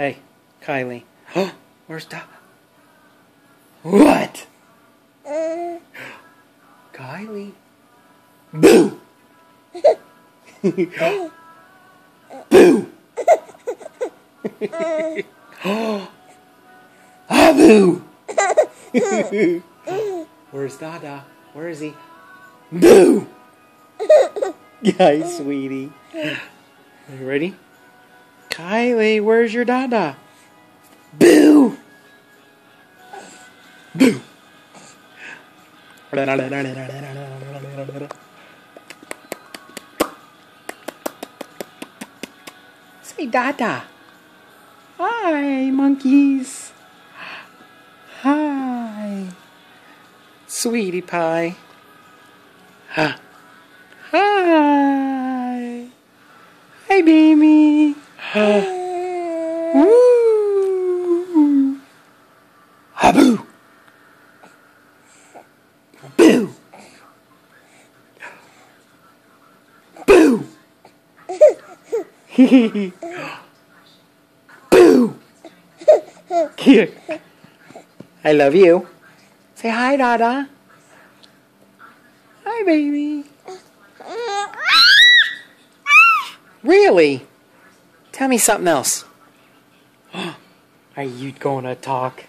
Hey, Kylie. Where's Dada? What? Kylie. Boo! Boo! ah, boo! Where's Dada? Where is he? Boo! Hi, sweetie. Are you ready? Kylie, where's your Dada? Boo! Boo! Say Dada. Hi, monkeys. Hi. Sweetie pie. Huh. Hi. Hi, baby. Woo. Haboo. Boo. Boo. Boo. Here. I love you. Say hi, Dada. Hi, baby. Really? Tell me something else. Are you gonna talk?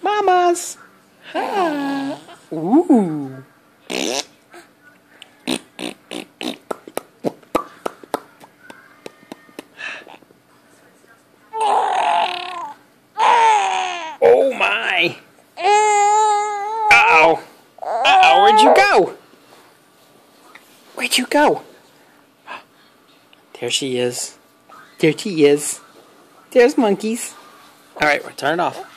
Mamas! Ha! Ooh! Oh my! Uh-oh! Uh-oh, where'd you go? Where'd you go? There she is. There she is. There's monkeys. Alright, we're turn it off.